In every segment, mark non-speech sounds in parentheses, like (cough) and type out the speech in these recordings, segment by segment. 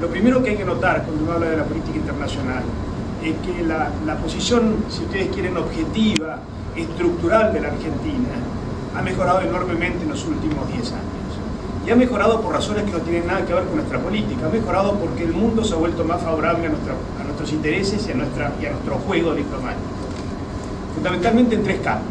Lo primero que hay que notar cuando uno habla de la política internacional es que la, la posición, si ustedes quieren, objetiva, estructural de la Argentina ha mejorado enormemente en los últimos 10 años. Y ha mejorado por razones que no tienen nada que ver con nuestra política, ha mejorado porque el mundo se ha vuelto más favorable a, a nuestros intereses y a, nuestra, y a nuestro juego diplomático. Fundamentalmente en tres campos.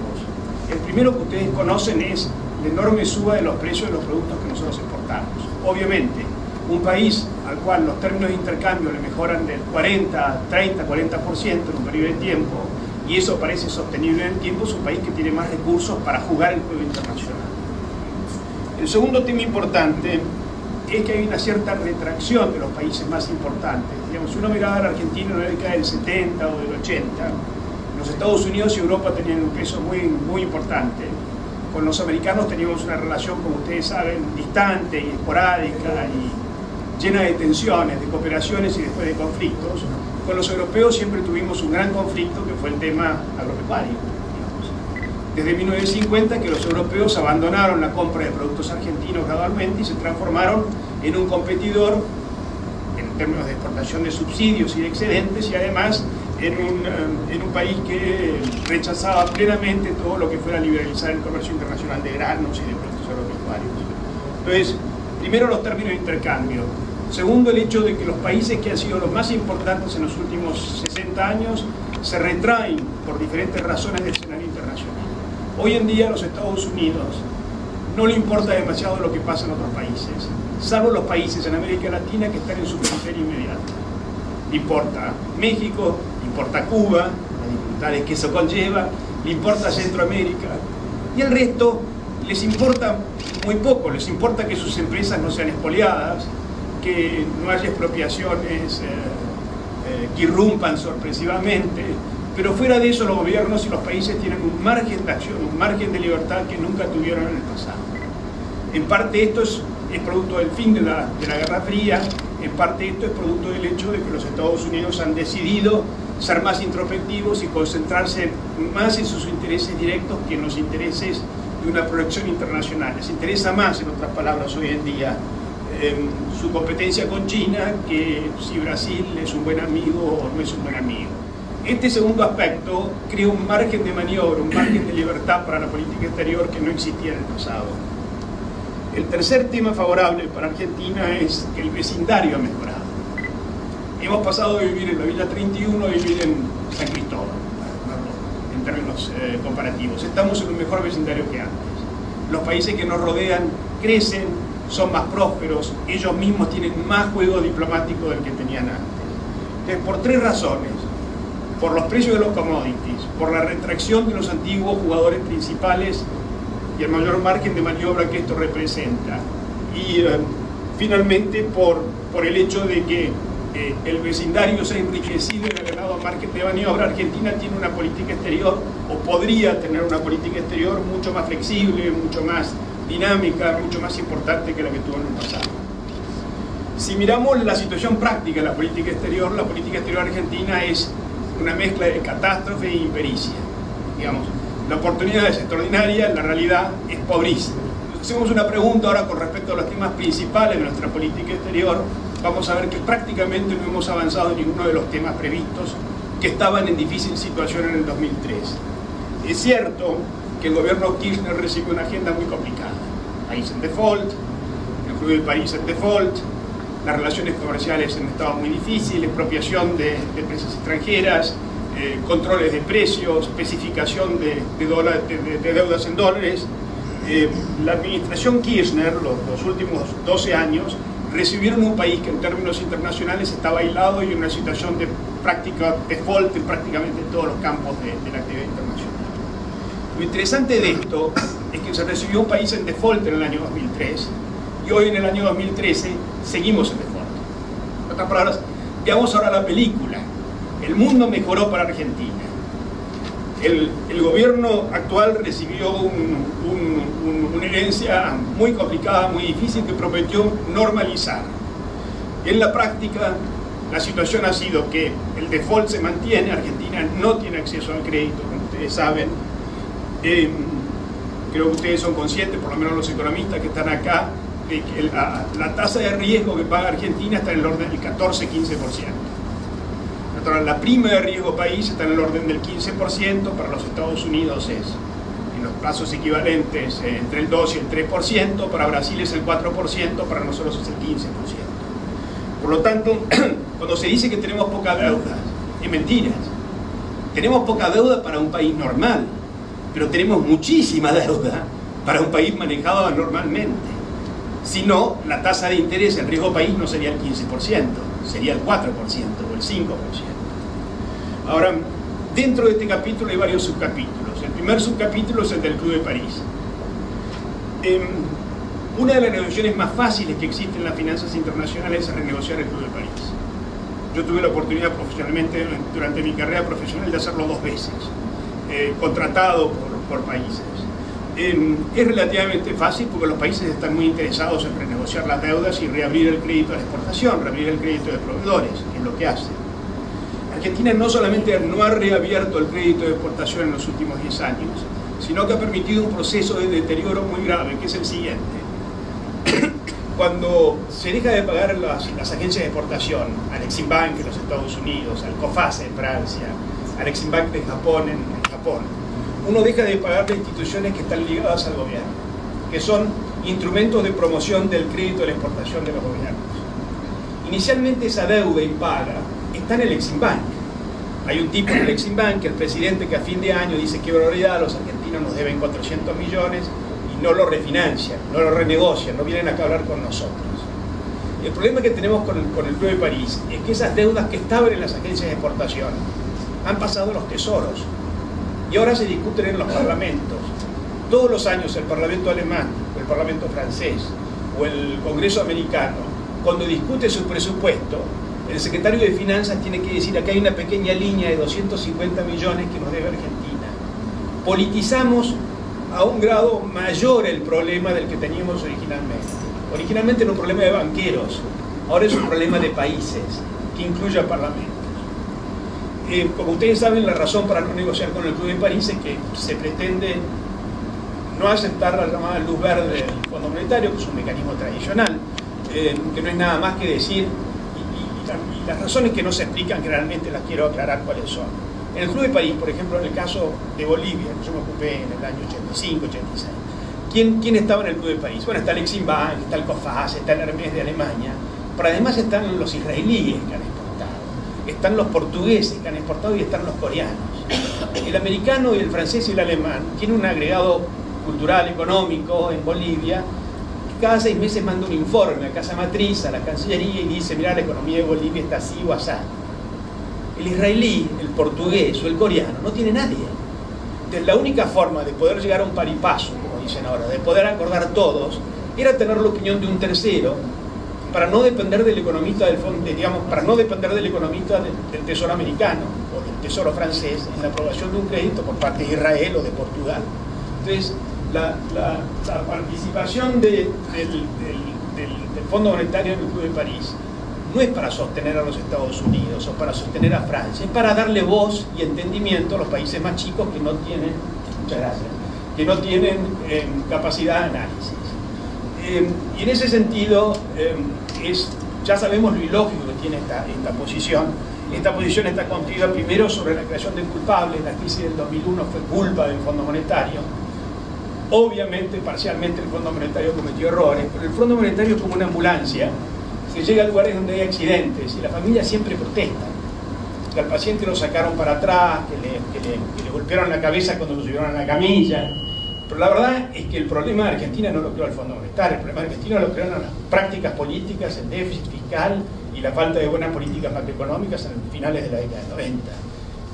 El primero que ustedes conocen es la enorme suba de los precios de los productos que nosotros exportamos. Obviamente, un país al cual los términos de intercambio le mejoran del 40, 30, 40% en un periodo de tiempo, y eso parece sostenible en el tiempo, es un país que tiene más recursos para jugar el juego internacional. El segundo tema importante es que hay una cierta retracción de los países más importantes. Digamos, si uno miraba a la Argentina en la década del 70 o del 80, los Estados Unidos y Europa tenían un peso muy, muy importante. Con los americanos teníamos una relación, como ustedes saben, distante y esporádica y llena de tensiones, de cooperaciones y después de conflictos con los europeos siempre tuvimos un gran conflicto que fue el tema agropecuario. Desde 1950 que los europeos abandonaron la compra de productos argentinos gradualmente y se transformaron en un competidor en términos de exportación de subsidios y de excedentes y además en un, eh, en un país que rechazaba plenamente todo lo que fuera liberalizar el comercio internacional de granos y de productos agropecuarios. Entonces, primero los términos de intercambio Segundo, el hecho de que los países que han sido los más importantes en los últimos 60 años se retraen por diferentes razones del escenario internacional. Hoy en día a los Estados Unidos no le importa demasiado lo que pasa en otros países, salvo los países en América Latina que están en su periferia inmediata. Le importa México, le importa Cuba, las dificultades que eso conlleva, le importa Centroamérica, y el resto les importa muy poco, les importa que sus empresas no sean expoliadas, que no haya expropiaciones eh, eh, que irrumpan sorpresivamente, pero fuera de eso los gobiernos y los países tienen un margen de acción, un margen de libertad que nunca tuvieron en el pasado. En parte esto es, producto del fin de la, de la Guerra Fría, en parte esto es producto del hecho de que los Estados Unidos han decidido ser más introspectivos y concentrarse más en sus intereses directos que en los intereses de una proyección internacional. Les interesa más, en otras palabras, hoy en día su competencia con China que si Brasil es un buen amigo o no es un buen amigo. Este segundo aspecto crea un margen de maniobra, un margen de libertad para la política exterior que no existía en el pasado. El tercer tema favorable para Argentina es que el vecindario ha mejorado. Hemos pasado de vivir en la Villa 31 a vivir en San Cristóbal, en términos eh, comparativos. Estamos en un mejor vecindario que antes. Los países que nos rodean crecen, son más prósperos, ellos mismos tienen más juego diplomático del que tenían antes. Entonces, por tres razones, por los precios de los commodities, por la retracción de los antiguos jugadores principales y el mayor margen de maniobra que esto representa, y eh, finalmente por, por el hecho de que eh, el vecindario se ha enriquecido y ha ganado margen de maniobra, Argentina tiene una política exterior, o podría tener una política exterior mucho más flexible, mucho más dinámica, mucho más importante que la que tuvo en el pasado. Si miramos la situación práctica de la política exterior, la política exterior argentina es una mezcla de catástrofe e impericia. Digamos, la oportunidad es extraordinaria, la realidad es pobrísima. hacemos una pregunta ahora con respecto a los temas principales de nuestra política exterior, vamos a ver que prácticamente no hemos avanzado en ninguno de los temas previstos que estaban en difícil situación en el 2003. Es cierto que el gobierno Kirchner recibe una agenda muy complicada. País en default, el país en default, las relaciones comerciales en estado muy difícil, expropiación de, empresas extranjeras, eh, controles de precios, especificación de, de, deudas en dólares. Eh, la administración Kirchner, los, los, últimos 12 años, recibieron un país que en términos internacionales estaba aislado y en una situación de práctica default en prácticamente todos los campos de la actividad internacional. Lo interesante de esto es que se recibió un país en default en el año 2003 y hoy en el año 2013 seguimos en default. En otras palabras, veamos ahora la película. El mundo mejoró para Argentina. El, gobierno actual recibió una herencia muy complicada, muy difícil, que prometió normalizar. En la práctica, la situación ha sido que el default se mantiene, Argentina no tiene acceso al crédito, como ustedes saben, creo que ustedes son conscientes, por lo menos los economistas que están acá, la, tasa de riesgo que paga Argentina está en el orden del 14-15%. La prima de riesgo país está en el orden del 15%, para los Estados Unidos es en los plazos equivalentes eh, entre el 2 y el 3%, para Brasil es el 4%, para nosotros es el 15%. Por lo tanto, (clears throat) cuando se dice que tenemos poca deuda, es mentira. Tenemos poca deuda para un país normal, pero tenemos muchísima deuda para un país manejado normalmente. Si no, la tasa de interés, el riesgo país no sería el 15%, sería el 4% o el 5%. Ahora, dentro de este capítulo hay varios subcapítulos. El primer subcapítulo es el del Club de París. Em, una de las negociaciones más fáciles que existen en las finanzas internacionales es renegociar el Club de París. Yo tuve la oportunidad profesionalmente, durante mi carrera profesional, de hacerlo dos veces, eh, contratado por, países. Em, es relativamente fácil porque los países están muy interesados en renegociar las deudas y reabrir el crédito de exportación, reabrir el crédito de proveedores, que es lo que hacen. Argentina no solamente no ha reabierto el crédito de exportación en los últimos 10 años, sino que ha permitido un proceso de deterioro muy grave, que es el siguiente. (coughs) Cuando se deja de pagar las, agencias de exportación, al Exim Bank en los Estados Unidos, al COFASE en Francia, al Exim Bank de Japón en Japón, uno deja de pagar las instituciones que están ligadas al gobierno, que son instrumentos de promoción del crédito de la exportación de los gobiernos. Inicialmente esa deuda impaga está en el Exim Bank. Hay un tipo en el Exim Bank, el presidente, que a fin de año dice que barbaridad, los argentinos nos deben 400 millones y no lo refinancian, no lo renegocian, no vienen acá a hablar con nosotros. El problema que tenemos con el, con Club de París es que esas deudas que estaban en las agencias de exportación han pasado a los tesoros y ahora se discuten en los parlamentos. Todos los años el Parlamento alemán, el Parlamento francés, o el Congreso americano, cuando discute su presupuesto, el secretario de Finanzas tiene que decir, acá hay una pequeña línea de 250 millones que nos debe Argentina. Politizamos a un grado mayor el problema del que teníamos originalmente. Originalmente era un problema de banqueros, ahora es un problema de países, que incluye a parlamentos. Eh, como ustedes saben, la razón para no negociar con el Club de París es que se pretende no aceptar la llamada luz verde del Fondo Monetario, que es un mecanismo tradicional, eh, que no es nada más que decir y las razones que no se explican generalmente las quiero aclarar cuáles son. En el Club de París, por ejemplo, en el caso de Bolivia, que yo me ocupé en el año 85, 86, ¿quién, quién estaba en el Club de París? Bueno, está el está el COFAS, está el Hermes de Alemania, pero además están los israelíes que han están los portugueses que han exportado y están los coreanos. El americano y el francés y el alemán tienen un agregado cultural, económico en Bolivia cada seis meses manda un informe a Casa Matriz, a la Cancillería y dice, mira, la economía de Bolivia está así o así. El israelí, el portugués o el coreano no tiene nadie. Entonces, la única forma de poder llegar a un paripaso, como dicen ahora, de poder acordar todos, era tener la opinión de un tercero para no depender del economista del fondo, digamos, para no depender del economista del, del, Tesoro americano o del Tesoro francés en la aprobación de un crédito por parte de Israel o de Portugal. Entonces, la, participación del, Fondo Monetario de París no es para sostener a los Estados Unidos o para sostener a Francia, es para darle voz y entendimiento a los países más chicos que no tienen, muchas gracias, que no tienen em, capacidad de análisis. Em, y en ese sentido, em, es, ya sabemos lo ilógico que tiene esta, esta posición. Esta posición está constituida primero sobre la creación de culpables, la crisis del 2001 fue culpa del Fondo Monetario, Obviamente, parcialmente el Fondo Monetario cometió errores, pero el Fondo Monetario es como una ambulancia. Se llega a lugares donde hay accidentes y la familia siempre protesta. Que al paciente lo sacaron para atrás, que le, golpearon la cabeza cuando lo subieron a la camilla. Pero la verdad es que el problema de Argentina no lo creó el Fondo Monetario, el problema de Argentina lo crearon las prácticas políticas, el déficit fiscal y la falta de buenas políticas macroeconómicas en finales de la década del 90.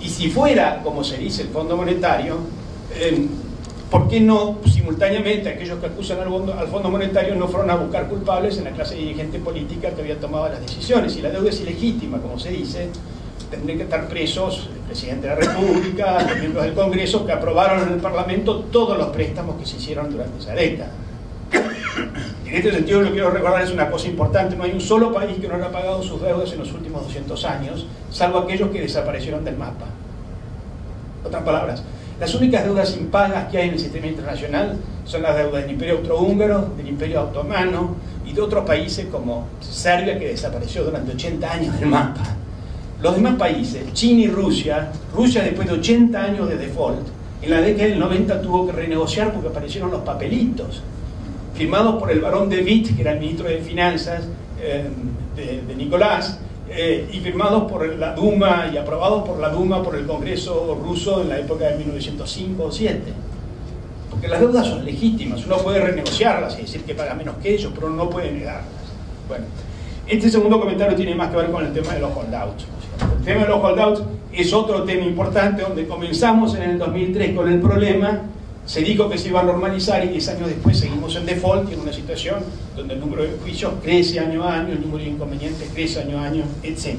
Y si fuera, como se dice, el Fondo Monetario, eh, ¿por qué no simultáneamente aquellos que acusan al fondo, al fondo, Monetario no fueron a buscar culpables en la clase dirigente política que había tomado las decisiones? Y la deuda es ilegítima, como se dice, tendrían que estar presos el presidente de la República, los miembros del Congreso que aprobaron en el Parlamento todos los préstamos que se hicieron durante esa década. En este sentido, lo quiero recordar es una cosa importante: no hay un solo país que no haya pagado sus deudas en los últimos 200 años, salvo aquellos que desaparecieron del mapa. Otras palabras, Las únicas deudas impagas que hay en el sistema internacional son las deudas del Imperio Austrohúngaro, del Imperio Otomano y de otros países como Serbia, que desapareció durante 80 años del mapa. Los demás países, China y Rusia, Rusia después de 80 años de default, en la década del 90 tuvo que renegociar porque aparecieron los papelitos, firmados por el barón de Witt, que era el ministro de Finanzas eh, de, Nicolás, eh, y firmados por la Duma y aprobados por la Duma, por el Congreso ruso en la época de 1905 o 7. Porque las deudas son legítimas, uno puede renegociarlas y decir que paga menos que ellos, pero no puede negarlas. Bueno, este segundo comentario tiene más que ver con el tema de los holdouts. El tema de los holdouts es otro tema importante donde comenzamos en el 2003 con el problema, se dijo que se iba a normalizar y 10 años después seguimos en default en una situación donde el número de juicios crece año a año, el número de inconvenientes crece año a año, etc.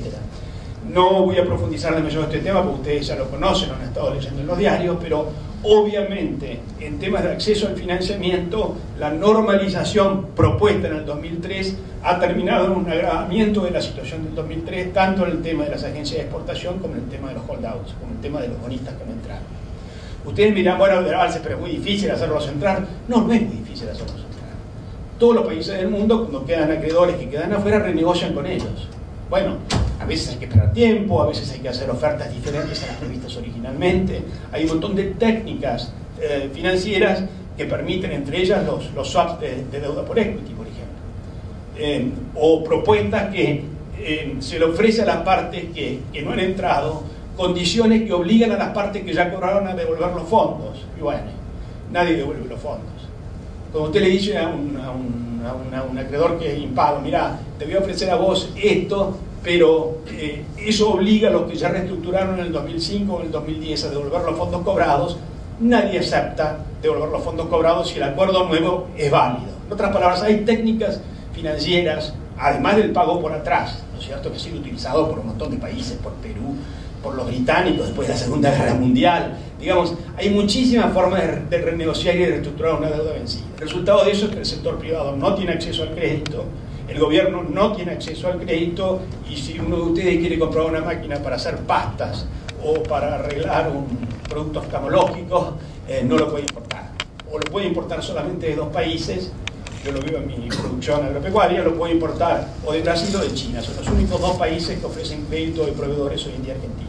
No voy a profundizar demasiado este tema porque ustedes ya lo conocen, lo han estado leyendo en los diarios, pero obviamente en temas de acceso al financiamiento, la normalización propuesta en el 2003 ha terminado en un agravamiento de la situación del 2003, tanto en el tema de las agencias de exportación como en el tema de los holdouts, como en el tema de los bonistas que no entraron. Ustedes dirán, bueno, pero es muy difícil hacerlos entrar. No, no es muy difícil hacerlos entrar. Todos los países del mundo, cuando quedan acreedores que quedan afuera, renegocian con ellos. Bueno, a veces hay que esperar tiempo, a veces hay que hacer ofertas diferentes a las previstas originalmente. Hay un montón de técnicas eh, financieras que permiten, entre ellas, los, los swaps de, deuda por equity, por ejemplo. Eh, o propuestas que eh, se le ofrece a las partes que, que, no han entrado condiciones que obligan a las partes que ya cobraron a devolver los fondos. Y bueno, nadie devuelve los fondos. Como usted le dice a un, a un, a un acreedor que es impago, mira, te voy a ofrecer a vos esto, pero eh, eso obliga a los que ya reestructuraron en el 2005 o en el 2010 a devolver los fondos cobrados. Nadie acepta devolver los fondos cobrados si el acuerdo nuevo es válido. En otras palabras, hay técnicas financieras, además del pago por atrás, ¿no es cierto?, que ha sido utilizado por un montón de países, por Perú, por los británicos después de la Segunda Guerra Mundial. Digamos, hay muchísimas formas de, renegociar y de reestructurar una deuda vencida. El resultado de eso es que el sector privado no tiene acceso al crédito, el gobierno no tiene acceso al crédito y si uno de ustedes quiere comprar una máquina para hacer pastas o para arreglar un producto oftalmológico, eh, no lo puede importar. O lo puede importar solamente de dos países, yo lo vivo en mi producción agropecuaria, lo puede importar o de Brasil o de China. Son los únicos dos países que ofrecen crédito de proveedores hoy en día Argentina.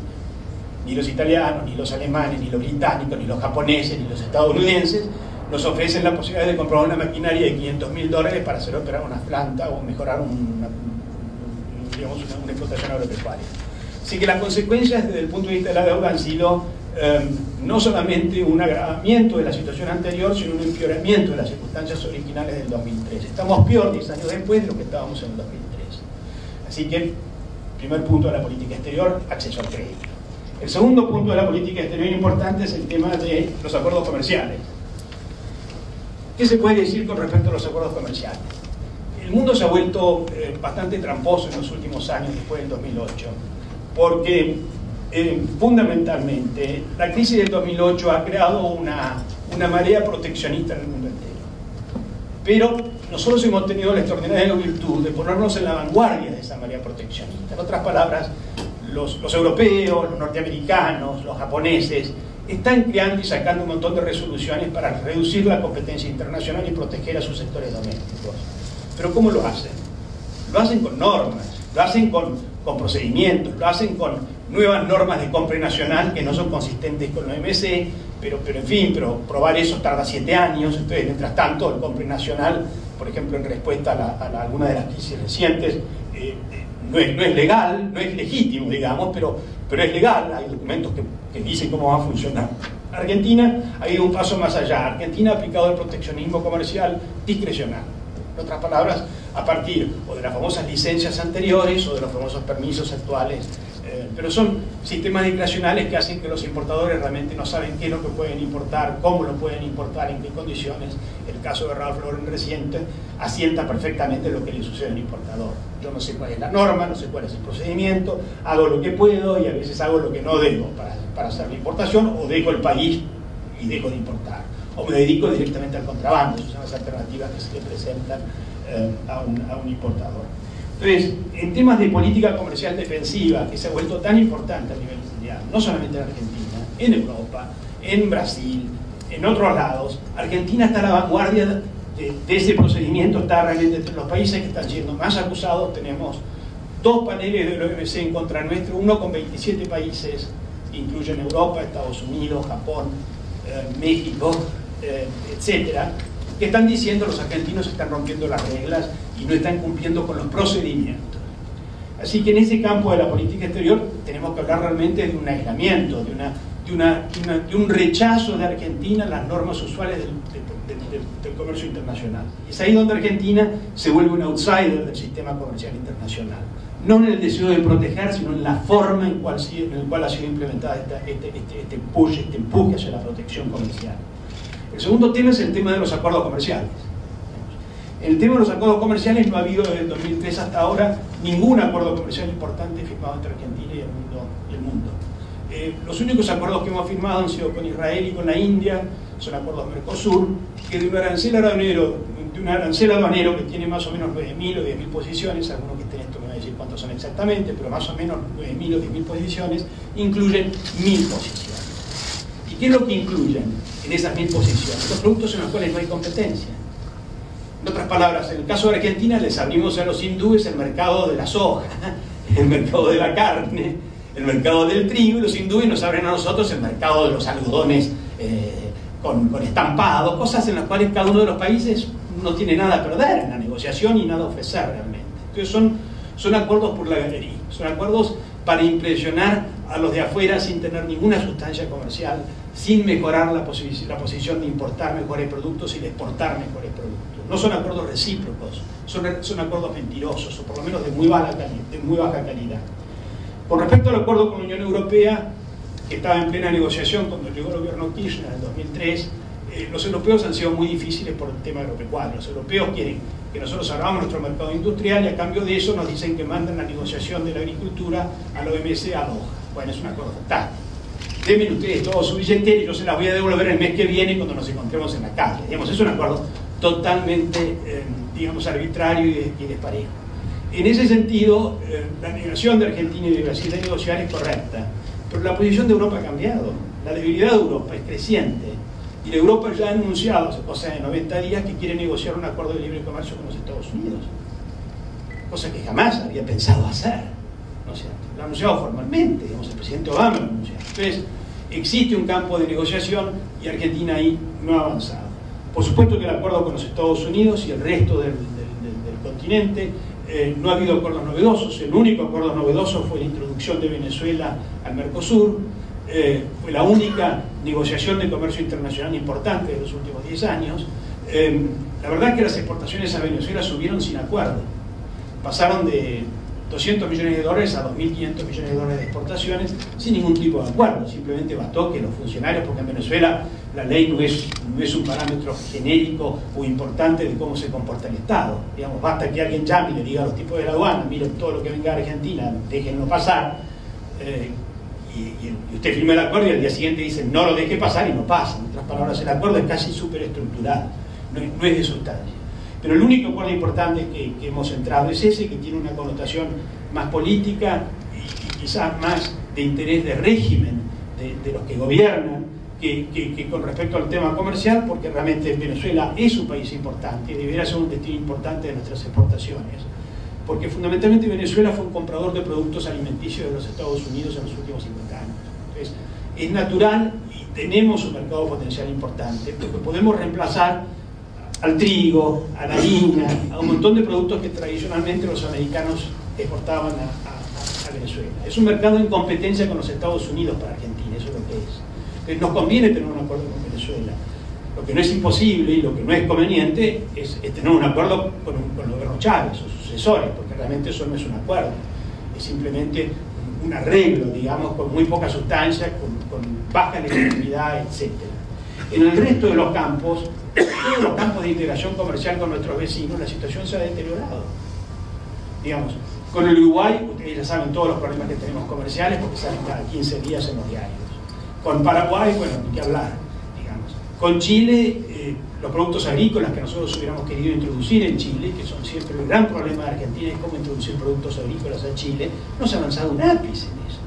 Ni los italianos, ni los alemanes, ni los británicos, ni los japoneses, ni los estadounidenses nos ofrecen la posibilidad de comprar una maquinaria de 500 mil dólares para hacer operar una planta o mejorar una, digamos, una, explotación agropecuaria. Así que las consecuencias desde el punto de vista de la deuda han sido em, no solamente un agravamiento de la situación anterior, sino un empeoramiento de las circunstancias originales del 2003. Estamos peor 10 años después de lo que estábamos en el 2003. Así que, primer punto de la política exterior, acceso al crédito. El segundo punto de la política exterior importante es el tema de los acuerdos comerciales. ¿Qué se puede decir con respecto a los acuerdos comerciales? El mundo se ha vuelto eh, bastante tramposo en los últimos años, después del 2008, porque eh, fundamentalmente la crisis del 2008 ha creado una, una marea proteccionista en el mundo entero. Pero nosotros hemos tenido la extraordinaria virtud de ponernos en la vanguardia de esa marea proteccionista. En otras palabras, los, los europeos, los norteamericanos, los japoneses, están creando y sacando un montón de resoluciones para reducir la competencia internacional y proteger a sus sectores domésticos. Pero ¿cómo lo hacen? Lo hacen con normas, lo hacen con, con procedimientos, lo hacen con nuevas normas de compra nacional que no son consistentes con la OMC, pero, pero en fin, pero probar eso tarda siete años, entonces mientras tanto el compre nacional, por ejemplo en respuesta a, alguna de las crisis recientes, eh, eh, no, es, no es legal, no es legítimo, digamos, pero pero es legal, hay documentos que, que dicen cómo va a funcionar. Argentina ha ido un paso más allá. Argentina ha aplicado el proteccionismo comercial discrecional. En otras palabras, a partir o de las famosas licencias anteriores o de los famosos permisos actuales eh, pero son sistemas discrecionales que hacen que los importadores realmente no saben qué es lo que pueden importar, cómo lo pueden importar, en qué condiciones. Caso de Ralph Lauren reciente asienta perfectamente lo que le sucede al importador. Yo no sé cuál es la norma, no sé cuál es el procedimiento, hago lo que puedo y a veces hago lo que no debo para, para hacer la importación o dejo el país y dejo de importar. O me dedico directamente al contrabando, esas son las alternativas que se le presentan eh, a, un, a un importador. Entonces, en temas de política comercial defensiva, que se ha vuelto tan importante a nivel mundial, no solamente en Argentina, en Europa, en Brasil, en otros lados. Argentina está a la vanguardia de, ese procedimiento, está realmente entre los países que están siendo más acusados. Tenemos dos paneles del OMC en contra nuestro, uno con 27 países, incluyen Europa, Estados Unidos, Japón, eh, México, eh, etcétera, que están diciendo los argentinos están rompiendo las reglas y no están cumpliendo con los procedimientos. Así que en ese campo de la política exterior tenemos que hablar realmente de un aislamiento, de, una, de, un rechazo de Argentina a las normas usuales del, comercio internacional. Es ahí donde Argentina se vuelve un outsider del sistema comercial internacional. No en el deseo de proteger, sino en la forma en, cual, en el cual ha sido implementada este, este, este, push, este empuje hacia la protección comercial. El segundo tema es el tema de los acuerdos comerciales. El tema de los acuerdos comerciales no ha habido desde el 2003 hasta ahora ningún acuerdo comercial importante firmado entre Argentina y el mundo. el mundo. Eh, los únicos acuerdos que hemos firmado han sido con Israel y con la India, son acuerdos Mercosur, que de un arancel aduanero, de un arancel aduanero que tiene más o menos 9.000 o 10.000 posiciones, algunos que estén esto me van a decir cuántos son exactamente, pero más o menos 9.000 o 10.000 posiciones, incluyen 1.000 posiciones. ¿Y qué es lo que incluyen en esas 1.000 posiciones? Los productos en los cuales no hay competencia. En otras palabras, en el caso de Argentina les abrimos a los hindúes el mercado de la soja, (laughs) el mercado de la carne, el mercado del trigo, y los hindúes nos abren a nosotros el mercado de los algodones eh, con, estampados, cosas en las cuales cada uno de los países no tiene nada a perder en la negociación y nada a ofrecer realmente. Entonces son, son acuerdos por la galería, son acuerdos para impresionar a los de afuera sin tener ninguna sustancia comercial, sin mejorar la, la posición de importar mejores productos y de exportar mejores productos. No son acuerdos recíprocos, son, son acuerdos mentirosos, o por lo menos de muy, baja, de muy baja calidad. Con respecto al acuerdo con la Unión Europea, que estaba en plena negociación cuando llegó el gobierno Kirchner en 2003, eh, los europeos han sido muy difíciles por el tema agropecuario. Los europeos quieren que nosotros abramos nuestro mercado industrial y a cambio de eso nos dicen que mandan la negociación de la agricultura al OMS a Doha. Bueno, es una fantástico. Denme ustedes todo su billetera y yo se las voy a devolver el mes que viene cuando nos encontremos en la calle. Digamos, es un acuerdo totalmente, eh, digamos, arbitrario y, desparejo. En ese sentido, eh, la negación de Argentina y de Brasil de negociar es correcta pero la posición de Europa ha cambiado. La debilidad de Europa es creciente. Y la Europa ya ha anunciado, hace cosa de 90 días, que quiere negociar un acuerdo de libre comercio con los Estados Unidos. Cosa que jamás había pensado hacer. ¿no es cierto? Lo ha anunciado formalmente, digamos, el presidente Obama lo anunció. Entonces, existe un campo de negociación y Argentina ahí no ha avanzado. Por supuesto que el acuerdo con los Estados Unidos y el resto del continente eh, no ha habido acuerdos novedosos, el único acuerdo novedoso fue la introducción de Venezuela al Mercosur, eh, fue la única negociación de comercio internacional importante de los últimos 10 años. Eh, la verdad es que las exportaciones a Venezuela subieron sin acuerdo, pasaron de 200 millones de dólares a 2.500 millones de dólares de exportaciones sin ningún tipo de acuerdo. Simplemente bastó que los funcionarios, porque en Venezuela la ley no es, un parámetro genérico o importante de cómo se comporta el Estado. Digamos, basta que alguien llame y le diga a los tipos de la aduana, miren todo lo que venga a Argentina, déjenlo pasar. Eh, y, usted firma el acuerdo y al día siguiente dice no lo deje pasar y no pasa. En otras palabras, el acuerdo es casi superestructural, no, no es de sustancia. Pero el único acuerdo importante que, hemos entrado es ese, que tiene una connotación más política y, quizás más de interés de régimen de, los que gobiernan que, con respecto al tema comercial, porque realmente Venezuela es un país importante y debería ser un destino importante de nuestras exportaciones. Porque fundamentalmente Venezuela fue un comprador de productos alimenticios de los Estados Unidos en los últimos 50 años. Entonces, es natural y tenemos un mercado potencial importante, porque podemos reemplazar al trigo, a la harina, a un montón de productos que tradicionalmente los americanos exportaban a, Venezuela. Es un mercado en competencia con los Estados Unidos para Argentina, eso es lo que es. Entonces nos conviene tener un acuerdo con Venezuela. Lo que no es imposible y lo que no es conveniente es, tener un acuerdo con, con el gobierno Chávez, sus sucesores, porque realmente eso no es un acuerdo, es simplemente un arreglo, digamos, con muy poca sustancia, con, con baja legitimidad, etc. En el resto de los campos todos los campos de integración comercial con nuestros vecinos, la situación se ha deteriorado. Digamos, con el Uruguay, ustedes ya saben todos los problemas que tenemos comerciales porque salen cada 15 días en los diarios. Con Paraguay, bueno, ni que hablar, digamos. Con Chile, eh, los productos agrícolas que nosotros hubiéramos querido introducir en Chile, que son siempre el gran problema de Argentina, es cómo introducir productos agrícolas a Chile, no se ha avanzado un ápice en eso.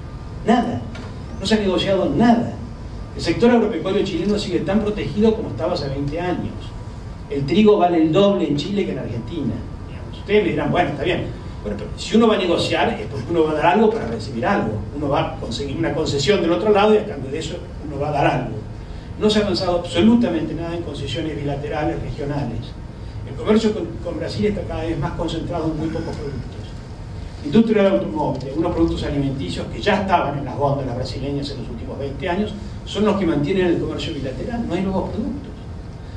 Nada. No se ha negociado nada. El sector agropecuario chileno sigue tan protegido como estaba hace 20 años. El trigo vale el doble en Chile que en Argentina. Ustedes me dirán, bueno, está bien. Bueno, pero si uno va a negociar es porque uno va a dar algo para recibir algo. Uno va a conseguir una concesión del otro lado y a cambio de eso uno va a dar algo. No se ha avanzado absolutamente nada en concesiones bilaterales regionales. El comercio con, Brasil está cada vez más concentrado en muy pocos productos. Industria del automóvil, unos productos alimenticios que ya estaban en las góndolas brasileñas en los últimos 20 años, son los que mantienen el comercio bilateral, no hay nuevos productos.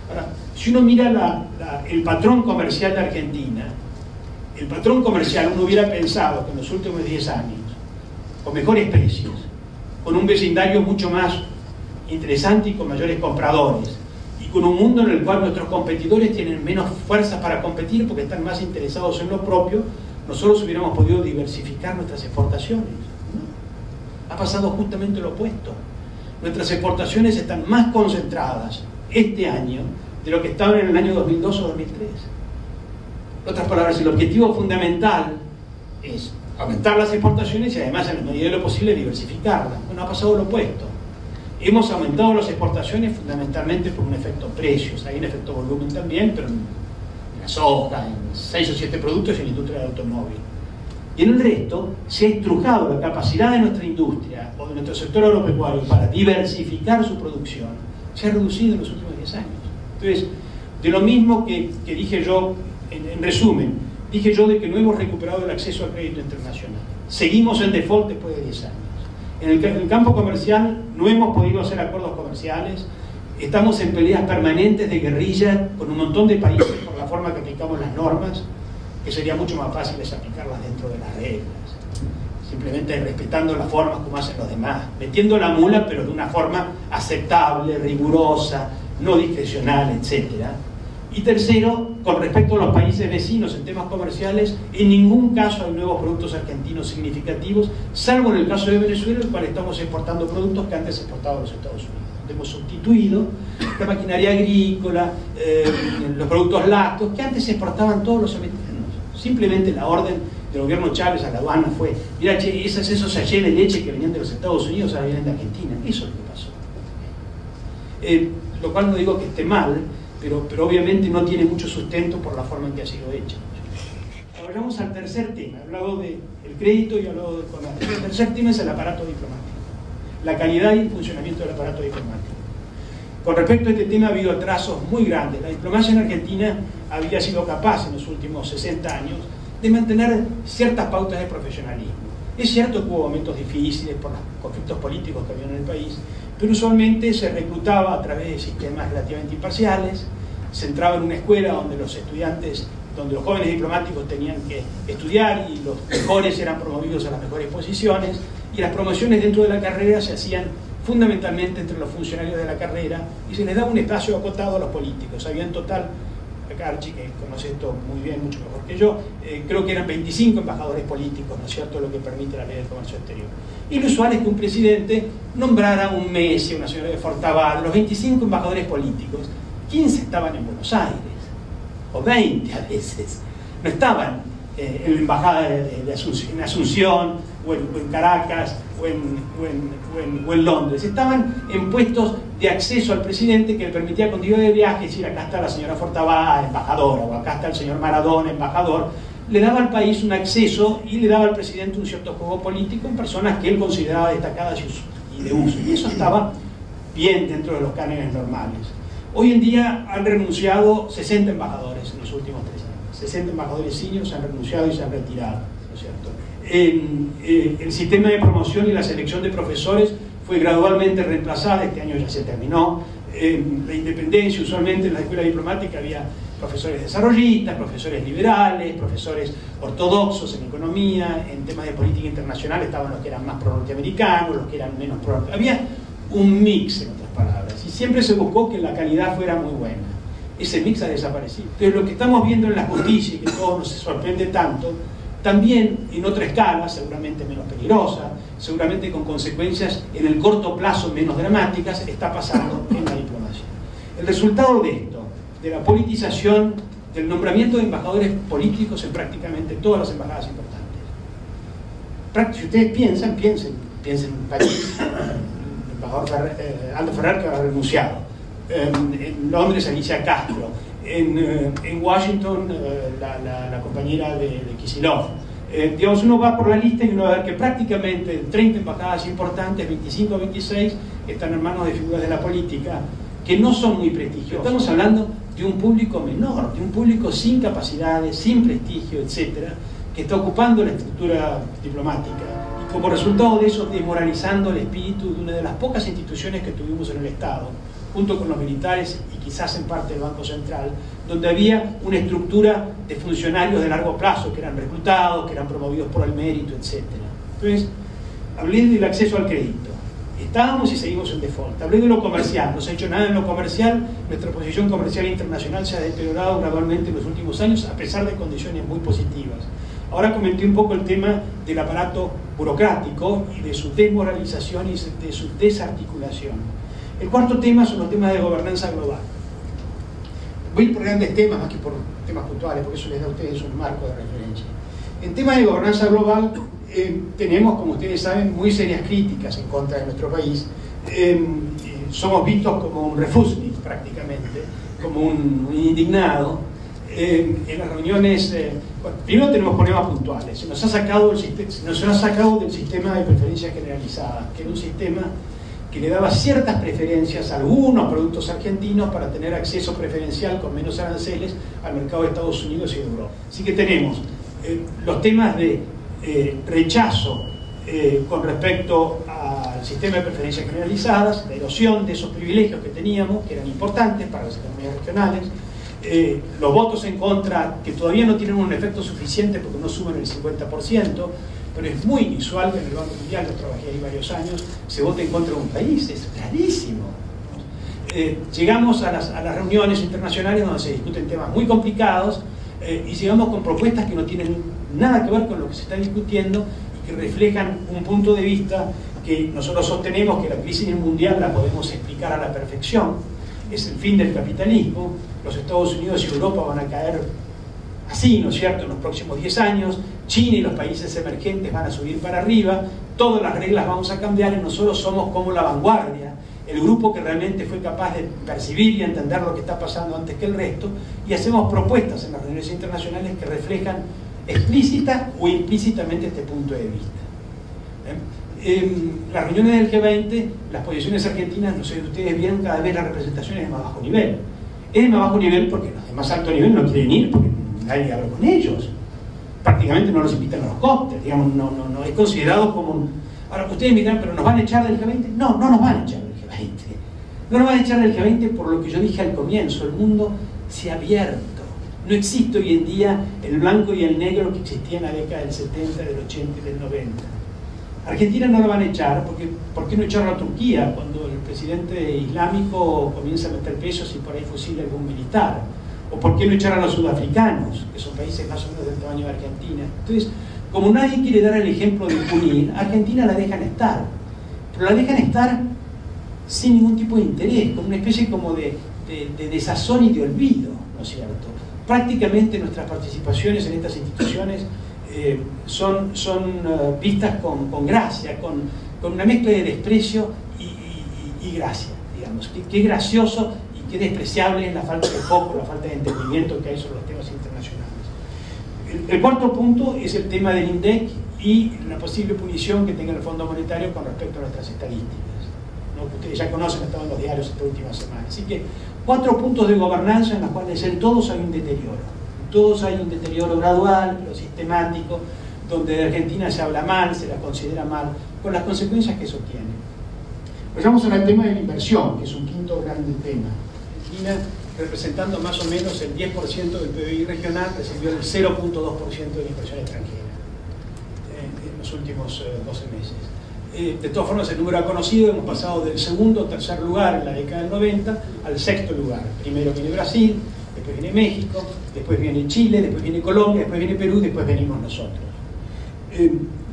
Ahora, si uno mira el patrón comercial de Argentina, el patrón comercial uno hubiera pensado que en los últimos 10 años, con mejores precios, con un vecindario mucho más interesante y con mayores compradores, y con un mundo en el cual nuestros competidores tienen menos fuerza para competir porque están más interesados en lo propio, nosotros hubiéramos podido diversificar nuestras exportaciones. Ha pasado justamente lo opuesto nuestras exportaciones están más concentradas este año de lo que estaban en el año 2002 o 2003. En otras palabras, el objetivo fundamental es aumentar las exportaciones y además, en la medida de lo posible, diversificarlas. Bueno, ha pasado lo opuesto. Hemos aumentado las exportaciones fundamentalmente por un efecto precios. Hay un efecto volumen también, pero en la soja, en seis o siete productos y en la industria del automóvil. Y en el resto se ha estrujado la capacidad de nuestra industria o de nuestro sector agropecuario para diversificar su producción, se ha reducido en los últimos 10 años. Entonces, de lo mismo que, dije yo, en, resumen, dije yo de que no hemos recuperado el acceso al crédito internacional. Seguimos en default después de 10 años. En el, en el campo comercial no hemos podido hacer acuerdos comerciales, estamos en peleas permanentes de guerrilla con un montón de países por la forma que aplicamos las normas que sería mucho más fácil es aplicarlas dentro de las reglas, simplemente respetando las formas como hacen los demás, metiendo la mula pero de una forma aceptable, rigurosa, no discrecional, etc. Y tercero, con respecto a los países vecinos en temas comerciales, en ningún caso hay nuevos productos argentinos significativos, salvo en el caso de Venezuela, en el cual estamos exportando productos que antes exportaban los Estados Unidos. Hemos sustituido la maquinaria agrícola, eh, los productos lácteos, que antes exportaban todos los americanos Simplemente la orden del gobierno Chávez a la aduana fue, mira, che, esos, esos sachets de leche que venían de los Estados Unidos ahora vienen de Argentina. Eso es lo que pasó. Eh, lo cual no digo que esté mal, pero, pero obviamente no tiene mucho sustento por la forma en que ha sido hecho. Ahora vamos al tercer tema. He hablado del crédito y he hablado del comercio. El tercer tema es el aparato diplomático. La calidad y funcionamiento del aparato diplomático. Con respecto a este tema ha habido atrasos muy grandes. La diplomacia en Argentina había sido capaz en los últimos 60 años de mantener ciertas pautas de profesionalismo. Es cierto que hubo momentos difíciles por los conflictos políticos que había en el país, pero usualmente se reclutaba a través de sistemas relativamente imparciales, se entraba en una escuela donde los estudiantes, donde los jóvenes diplomáticos tenían que estudiar y los mejores eran promovidos a las mejores posiciones, y las promociones dentro de la carrera se hacían fundamentalmente entre los funcionarios de la carrera y se les daba un espacio acotado a los políticos. Había en total Carchi, que conoce esto muy bien, mucho mejor que yo, eh, creo que eran 25 embajadores políticos, ¿no es cierto?, lo que permite la ley del comercio exterior. Y lo usual es que un presidente nombrara un Messi, una señora de Fortaval, los 25 embajadores políticos, 15 estaban en Buenos Aires, o 20 a veces, no estaban eh, en la embajada de, en Asunción, o en, Caracas, o en, Londres, estaban en puestos de acceso al presidente que le permitía continuidad de viaje, decir, acá está la señora Fortabá, embajadora, o acá está el señor Maradona, embajador, le daba al país un acceso y le daba al presidente un cierto juego político en personas que él consideraba destacadas y de uso. Y eso estaba bien dentro de los cánones normales. Hoy en día han renunciado 60 embajadores en los últimos tres años. 60 embajadores seniors han renunciado y se han retirado, ¿no es cierto? Eh, el sistema de promoción y la selección de profesores fue gradualmente reemplazada, este año ya se terminó. la independencia, usualmente en la escuela diplomática había profesores desarrollistas, profesores liberales, profesores ortodoxos en economía, en temas de política internacional estaban los que eran más pro-norteamericanos, los que eran menos pro Había un mix, en otras palabras, y siempre se buscó que la calidad fuera muy buena. Ese mix ha desaparecido. Entonces lo que estamos viendo en la justicia, y que todo nos sorprende tanto, también en otra escala, seguramente menos peligrosa, seguramente con consecuencias en el corto plazo menos dramáticas, está pasando (laughs) en la diplomacia. El resultado de esto, de la politización del nombramiento de embajadores políticos en prácticamente todas las embajadas importantes. Si ustedes piensan, piensen, piensen en París, embajador eh, Aldo Ferrer, que ha renunciado. en Londres, Alicia Castro. En, en Washington, la, la, compañera de, de Kisilov. digamos, uno va por la lista y uno va a ver que prácticamente 30 embajadas importantes, 25 o 26, están en manos de figuras de la política que no son muy prestigiosas. Estamos hablando de un público menor, de un público sin capacidades, sin prestigio, etcétera, que está ocupando la estructura diplomática y como resultado de eso desmoralizando el espíritu de una de las pocas instituciones que tuvimos en el Estado, junto con los militares y quizás en parte del Banco Central, donde había una estructura de funcionarios de largo plazo que eran reclutados, que eran promovidos por el mérito, etc. Entonces, hablé del acceso al crédito. Estábamos y seguimos en default. Hablé de lo comercial, no se ha hecho nada en lo comercial, nuestra posición comercial internacional se ha deteriorado gradualmente en los últimos años, a pesar de condiciones muy positivas. Ahora comenté un poco el tema del aparato burocrático y de su desmoralización y de su desarticulación. El cuarto tema son los temas de gobernanza global. Voy por grandes temas más que por temas puntuales, porque eso les da a ustedes un marco de referencia. En temas de gobernanza global eh, tenemos, como ustedes saben, muy serias críticas en contra de nuestro país. Eh, somos vistos como un refusnik prácticamente, como un indignado en las reuniones, eh, primero tenemos problemas puntuales, se nos, ha sacado el, se ha sacado del sistema de preferencias generalizadas, que era un sistema que le daba ciertas preferencias a algunos productos argentinos para tener acceso preferencial con menos aranceles al mercado de Estados Unidos y Europa. Así que tenemos eh, los temas de eh, rechazo con respecto al sistema de preferencias generalizadas, la erosión de esos privilegios que teníamos, que eran importantes para las economías regionales, eh, los votos en contra, que todavía no tienen un efecto suficiente porque no suben el 50%, pero es muy inusual que en el Banco Mundial, yo trabajé ahí varios años, se vote en contra de un país, es clarísimo. Eh, llegamos a las, reuniones internacionales donde se discuten temas muy complicados eh, y llegamos con propuestas que no tienen nada que ver con lo que se está discutiendo y que reflejan un punto de vista que nosotros sostenemos que la crisis mundial la podemos explicar a la perfección, es el fin del capitalismo, los Estados Unidos y Europa van a caer así, ¿no es cierto?, en los próximos 10 años, China y los países emergentes van a subir para arriba, todas las reglas vamos a cambiar y nosotros somos como la vanguardia, el grupo que realmente fue capaz de percibir y entender lo que está pasando antes que el resto, y hacemos propuestas en las reuniones internacionales que reflejan explícita o implícitamente este punto de vista. ¿Eh? En las reuniones del G20, las posiciones argentinas, no sé si ustedes vieron cada vez las representaciones de más bajo nivel es de más bajo nivel porque los de más alto nivel no quieren ir porque nadie habla con ellos. Prácticamente no los invitan a los cócteles, digamos, no, no, no es considerado como un... Ahora, ustedes me dirán, ¿pero nos van a echar del G20? No, no nos van a echar del G20. No nos van a echar del G20 por lo que yo dije al comienzo, el mundo se ha abierto. No existe hoy en día el blanco y el negro que existía en la década del 70, del 80 y del 90 Argentina no la van a echar, porque ¿por qué no echaron a Turquía cuando el presidente islámico comienza a meter pesos y por ahí fusila algún militar? ¿O por qué no echaron a los sudafricanos, que son países más o menos del tamaño de Argentina? Entonces, como nadie quiere dar el ejemplo de punir, Argentina la dejan estar. Pero la dejan estar sin ningún tipo de interés, con una especie como de, de desazón y de olvido, ¿no es cierto? Prácticamente nuestras participaciones en estas instituciones eh, son, eh, vistas con, gracia, con, una mezcla de desprecio y, gracia, digamos. Qué, gracioso y qué despreciable es la falta de foco, la falta de entendimiento que hay sobre los temas internacionales. El, cuarto punto es el tema del INDEC y la posible punición que tenga el Fondo Monetario con respecto a nuestras estadísticas, que ustedes ya conocen, estaban en los diarios esta última semana. Así que cuatro puntos de gobernanza en los cuales en todos hay un deterioro todos hay un deterioro gradual, pero sistemático, donde de Argentina se habla mal, se la considera mal, con las consecuencias que eso tiene. Vamos al tema de la inversión, que es un quinto gran tema. Representando más o menos el 10% del PBI regional, recibió el 0.2% de la inversión extranjera eh, en los últimos 12 eh, meses. Eh, de todas formas, el número ha conocido, hemos pasado del segundo o tercer lugar en la década del 90 al sexto lugar. Primero viene Brasil, después viene México, después viene Chile, después viene Colombia, después viene Perú, después venimos nosotros.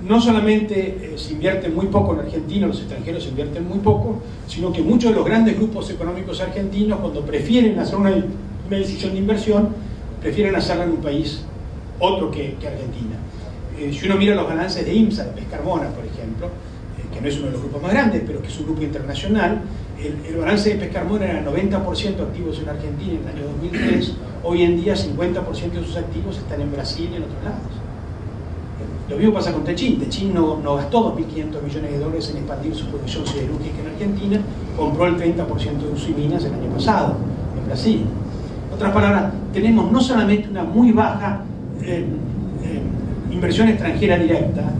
Eh, no solamente eh, se invierte muy poco en Argentina, los extranjeros invierten muy poco, sino que muchos de los grandes grupos económicos argentinos, cuando prefieren hacer una, decisión de inversión, prefieren hacerla en un país otro que, Argentina. Eh, si uno mira los balances de IMSA, de Pescarmona, por ejemplo, que no es uno de los grupos más grandes, pero que es un grupo internacional, el, balance de Pescarmón era 90% activos en Argentina en el año 2003, hoy en día 50% de sus activos están en Brasil y en otros lados. Lo mismo pasa con Techin. Techin no, no gastó 2.500 millones de dólares en expandir su producción siderúrgica en Argentina, compró el 30% de Usiminas el año pasado en Brasil. En otras palabras, tenemos no solamente una muy baja eh, eh, inversión extranjera directa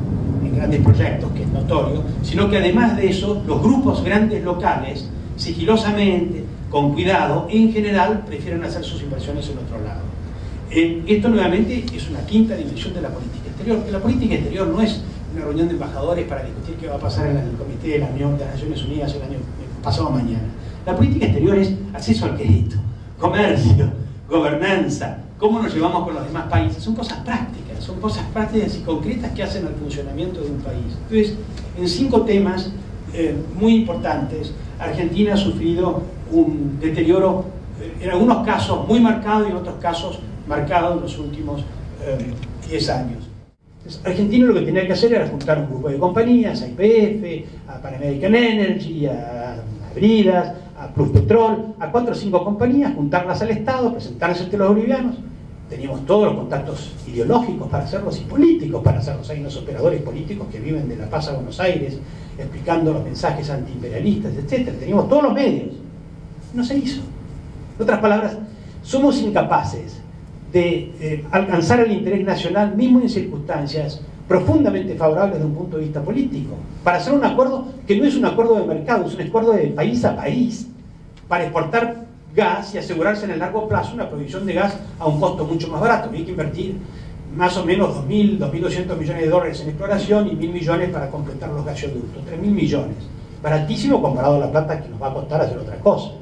en grandes proyectos, que es notorio, sino que además de eso, los grupos grandes locales, sigilosamente, con cuidado, en general prefieren hacer sus inversiones en otro lado. Eh, esto nuevamente es una quinta dimensión de la política exterior. La política exterior no es una reunión de embajadores para discutir qué va a pasar en el Comité de la Unión de las Naciones Unidas el año pasado mañana. La política exterior es acceso al crédito, comercio, gobernanza, cómo nos llevamos con los demás países. Son cosas prácticas, son cosas prácticas y concretas que hacen al funcionamiento de un país. Entonces, en cinco temas eh, muy importantes, Argentina ha sufrido un deterioro, eh, en algunos casos muy marcado y en otros casos marcado en los últimos 10 eh, años. Argentina lo que tenía que hacer era juntar un grupo de compañías, a IPF, a Pan American Energy, a, Bridas, a Plus Petrol, a cuatro o cinco compañías, juntarlas al Estado, presentarlas ante los bolivianos. Teníamos todos los contactos ideológicos para hacerlos y políticos para hacerlos. Hay unos operadores políticos que viven de La Paz a Buenos Aires explicando los mensajes antiimperialistas, etc. Teníamos todos los medios. No se hizo. En otras palabras, somos incapaces de eh, alcanzar el interés nacional, mismo en circunstancias profundamente favorables desde un punto de vista político, para hacer un acuerdo que no es un acuerdo de mercado, es un acuerdo de país a país, para exportar gas y asegurarse en el largo plazo una provisión de gas a un costo mucho más barato. Hay que invertir más o menos 2.000, 2.200 millones de dólares en exploración y 1.000 millones para completar los gasoductos, 3.000 millones. Baratísimo comparado a la plata que nos va a costar hacer otra cosa.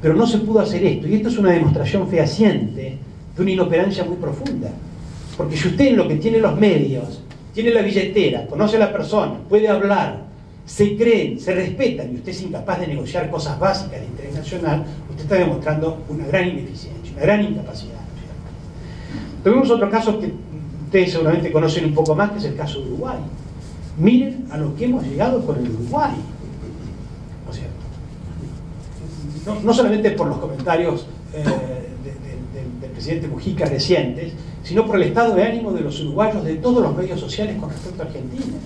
Pero no se pudo hacer esto, y esto es una demostración fehaciente de una inoperancia muy profunda. Porque si usted en lo que tiene los medios, tiene la billetera, conoce a la persona, puede hablar, se creen, se respetan y usted es incapaz de negociar cosas básicas de interés nacional, usted está demostrando una gran ineficiencia, una gran incapacidad. Tenemos otro caso que ustedes seguramente conocen un poco más, que es el caso de Uruguay. Miren a lo que hemos llegado con el Uruguay. No, solamente por los comentarios eh, del presidente Mujica recientes, sino por el estado de ánimo de los uruguayos de todos los medios sociales con respecto a Argentina.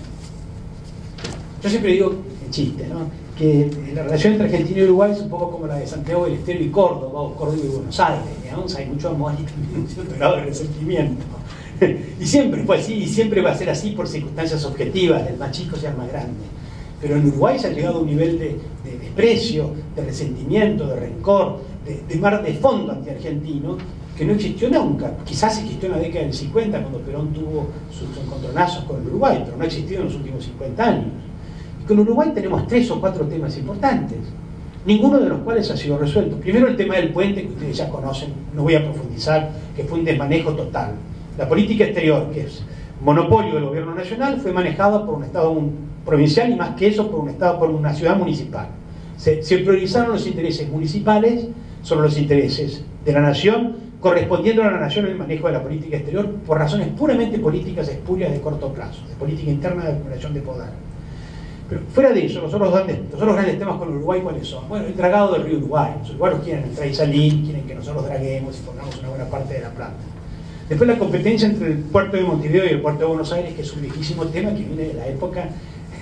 Yo siempre digo, en chiste, ¿no? que la relación entre Argentina y Uruguay es un poco como la de Santiago del Estero y Córdoba, o Córdoba y Buenos Aires, digamos, hay mucho amor y también (laughs) cierto grado de resentimiento. Y siempre fue así, y siempre va a ser así por circunstancias objetivas, del más chico sea el más grande. Pero en Uruguay se ha llegado a un nivel de, desprecio, de resentimiento, de rencor, de, mar de fondo anti-argentino, que no existió nunca. Quizás existió en la década del 50, cuando Perón tuvo sus encontronazos con Uruguay, pero no ha existido en los últimos 50 años. Con Uruguay tenemos tres o cuatro temas importantes, ninguno de los cuales ha sido resuelto. Primero el tema del puente, que ustedes ya conocen, no voy a profundizar, que fue un desmanejo total. La política exterior, que es monopolio del gobierno nacional, fue manejada por un Estado provincial y más que eso por una ciudad municipal. Se, se priorizaron los intereses municipales sobre los intereses de la nación, correspondiendo a la nación el manejo de la política exterior por razones puramente políticas espurias de corto plazo, de política interna de acumulación de poder. Pero fuera de eso, los otros, grandes, grandes temas con Uruguay, ¿cuáles son? Bueno, el dragado del río Uruguay. Los uruguayos quieren entrar y salir, quieren que nosotros draguemos y pongamos una buena parte de la planta. Después la competencia entre el puerto de Montevideo y el puerto de Buenos Aires, que es un viejísimo tema que viene de la época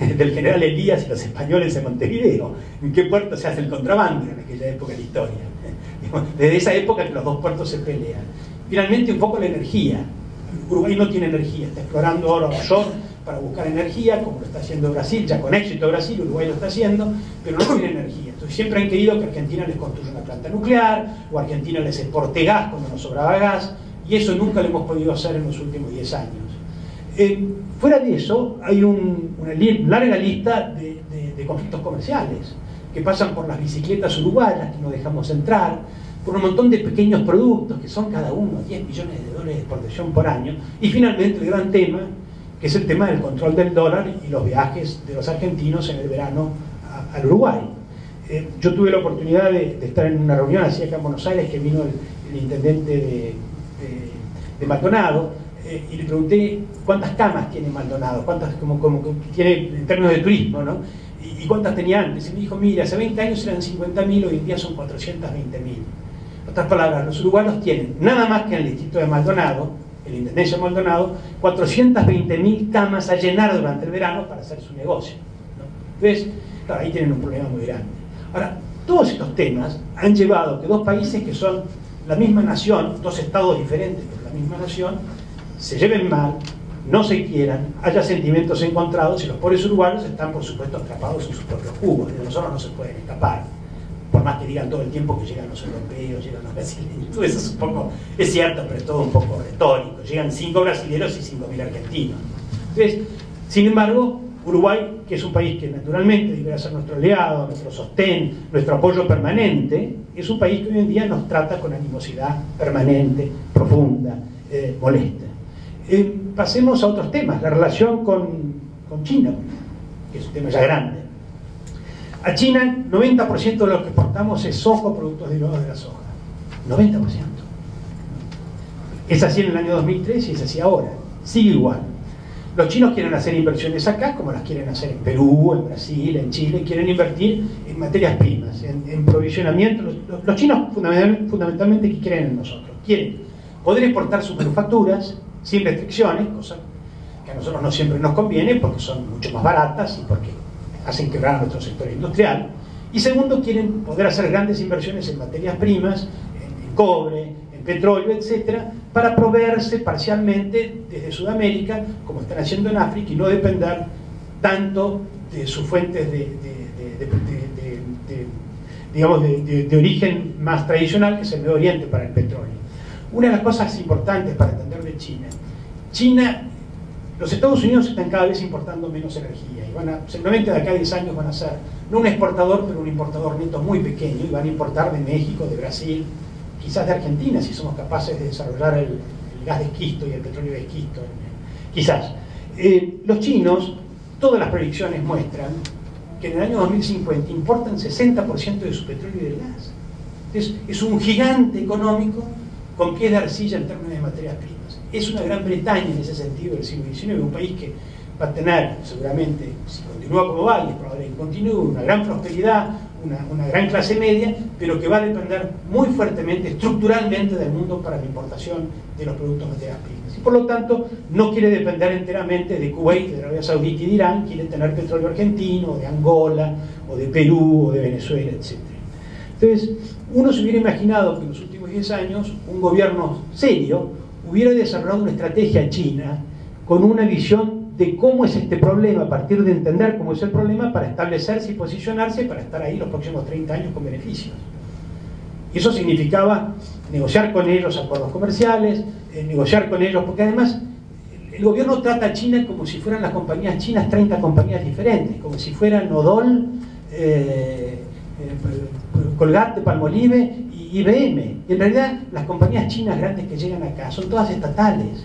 (laughs) del general Elías y los españoles en Montevideo. ¿En qué puerto se hace el contrabando en aquella época de la historia? (laughs) Desde esa época que los dos puertos se pelean. Finalmente, un poco la energía. Uruguay no tiene energía, está explorando oro offshore para buscar energía, como lo está haciendo Brasil, ya con éxito Brasil, Uruguay lo está haciendo, pero no tiene energía. Entonces siempre han querido que Argentina les construya una planta nuclear, o Argentina les exporte gas cuando nos sobraba gas, y eso nunca lo hemos podido hacer en los últimos 10 años. Eh, fuera de eso, hay una larga lista de, conflictos comerciales que pasan por las bicicletas uruguayas que no dejamos entrar, por un montón de pequeños productos que son cada uno 10 millones de dólares de exportación por año, y finalmente el gran tema, que es el tema del control del dólar y los viajes de los argentinos en el verano al Uruguay. Eh, yo tuve la oportunidad de, estar en una reunión así acá en Buenos Aires que vino el, intendente de, Maldonado, eh, y le pregunté cuántas camas tiene Maldonado, cuántas como, como tiene en términos de turismo, ¿no? Y, cuántas tenía antes. Y me dijo, mira, hace 20 años eran 50.000, hoy en día son 420.000. En otras palabras, los uruguayos tienen, nada más que en el distrito de Maldonado, en la Intendencia de Maldonado, 420.000 camas a llenar durante el verano para hacer su negocio. Entonces, claro, ahí tienen un problema muy grande. Ahora, todos estos temas han llevado que dos países que son la misma nación, dos estados diferentes, pero la misma nación, se lleven mal, no se quieran, haya sentimientos encontrados y los pobres uruguayos están, por supuesto, atrapados en sus propios cubos. De nosotros no se pueden escapar. Por más que digan todo el tiempo que llegan los europeos, llegan los brasileños, (laughs) eso es un poco, es cierto, pero es todo un poco retórico. Llegan cinco brasileños y cinco mil argentinos. Entonces, sin embargo, Uruguay, que es un país que naturalmente debería ser nuestro aliado, nuestro sostén, nuestro apoyo permanente, es un país que hoy en día nos trata con animosidad permanente, profunda, eh, molesta. Eh, pasemos a otros temas, la relación con, China, que es un tema ya grande. A China, 90% de lo que exportamos es soja, productos derivados de la soja. 90%. Es así en el año 2003 y es así ahora. Sigue igual. Los chinos quieren hacer inversiones acá, como las quieren hacer en Perú, en Brasil, en Chile, quieren invertir en materias primas, en, provisionamiento. Los, chinos fundamentalmente, ¿qué quieren en nosotros? Quieren poder exportar sus manufacturas sin restricciones, cosa que a nosotros no siempre nos conviene porque son mucho más baratas y porque hacen quebrar a nuestro sector industrial. Y segundo, quieren poder hacer grandes inversiones en materias primas, en cobre, petróleo, etcétera, para proveerse parcialmente desde Sudamérica, como están haciendo en África, y no depender tanto de sus fuentes de, digamos, de, origen más tradicional, que es el Medio Oriente para el petróleo. Una de las cosas importantes para entender de China, China, los Estados Unidos están cada vez importando menos energía, y van a, seguramente de acá a 10 años van a ser, no un exportador, pero un importador neto muy pequeño, y van a importar de México, de Brasil, quizás de Argentina, si somos capaces de desarrollar el, gas de esquisto y el petróleo de esquisto, quizás. Eh, los chinos, todas las predicciones muestran que en el año 2050 importan 60% de su petróleo y del gas. Es, un gigante económico con pies de arcilla en términos de materias primas. Es una Gran Bretaña en ese sentido del siglo XIX, un país que va a tener seguramente, si continúa como va, y es probable que continúe, una gran prosperidad, una, gran clase media, pero que va a depender muy fuertemente, estructuralmente del mundo para la importación de los productos materias primas. Y por lo tanto, no quiere depender enteramente de Kuwait, de Arabia Saudita y de Irán, quiere tener petróleo argentino, de Angola, o de Perú, o de Venezuela, etc. Entonces, uno se hubiera imaginado que en los últimos 10 años un gobierno serio hubiera desarrollado una estrategia china con una visión de cómo es este problema, a partir de entender cómo es el problema, para establecerse y posicionarse para estar ahí los próximos 30 años con beneficios. Y eso significaba negociar con ellos acuerdos comerciales, eh, negociar con ellos, porque además el gobierno trata a China como si fueran las compañías chinas 30 compañías diferentes, como si fueran Nodol, eh, eh, Colgate, Palmolive IBM. Y en realidad las compañías chinas grandes que llegan acá son todas estatales,